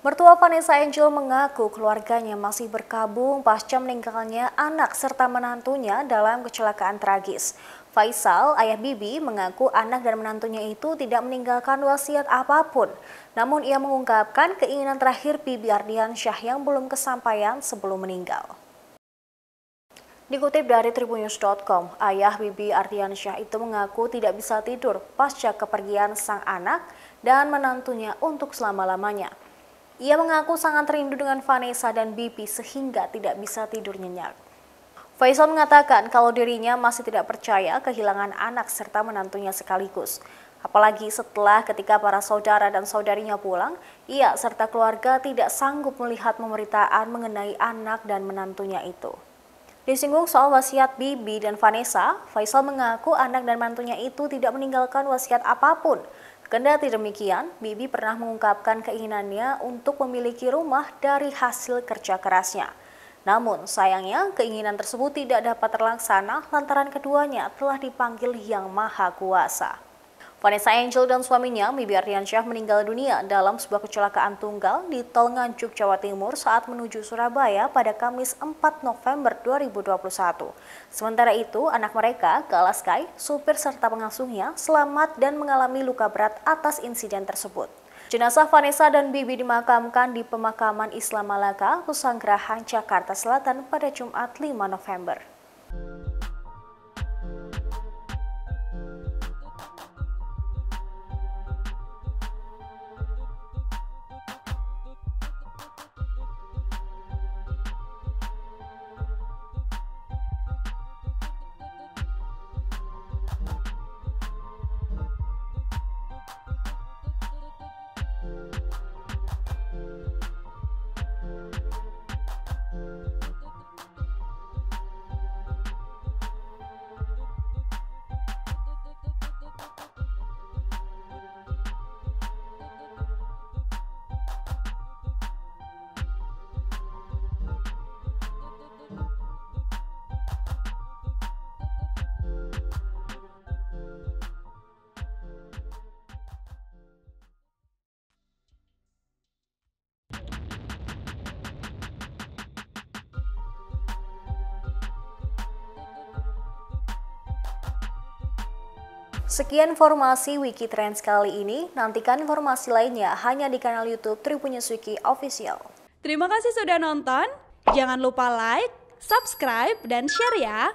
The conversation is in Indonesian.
Mertua Vanessa Angel mengaku keluarganya masih berkabung pasca meninggalnya anak serta menantunya dalam kecelakaan tragis. Faisal, ayah Bibi, mengaku anak dan menantunya itu tidak meninggalkan wasiat apa pun. Namun ia mengungkapkan keinginan terakhir Bibi Ardiansyah yang belum kesampaian sebelum meninggal. Dikutip dari tribunnews.com, ayah Bibi Ardiansyah itu mengaku tidak bisa tidur pasca kepergian sang anak dan menantunya untuk selama-lamanya. Ia mengaku sangat rindu dengan Vanessa dan Bibi sehingga tidak bisa tidur nyenyak. Faisal mengatakan kalau dirinya masih tidak percaya kehilangan anak serta menantunya sekaligus. Apalagi setelah ketika para saudara dan saudarinya pulang, ia serta keluarga tidak sanggup melihat pemberitaan mengenai anak dan menantunya itu. Disinggung soal wasiat Bibi dan Vanessa, Faisal mengaku anak dan mantunya itu tidak meninggalkan wasiat apa pun, Kendati demikian, Bibi pernah mengungkapkan keinginannya untuk memiliki rumah dari hasil kerja kerasnya. Namun, sayangnya keinginan tersebut tidak dapat terlaksana lantaran keduanya telah dipanggil Yang Maha Kuasa. Vanessa Angel dan suaminya, Bibi Ardiansyah meninggal dunia dalam sebuah kecelakaan tunggal di Tol Nganjuk, Jawa Timur saat menuju Surabaya pada Kamis 4 November 2021. Sementara itu, anak mereka, Galaskai, supir serta pengasuhnya, selamat dan mengalami luka berat atas insiden tersebut. Jenazah Vanessa dan Bibi dimakamkan di pemakaman Islam Malaka, Pesanggerahan, Jakarta Selatan pada Jumat 5 November. Sekian informasi Wiki Trends kali ini. Nantikan informasi lainnya hanya di kanal YouTube Tribunnews Wiki Official. Terima kasih sudah nonton. Jangan lupa like, subscribe, dan share ya.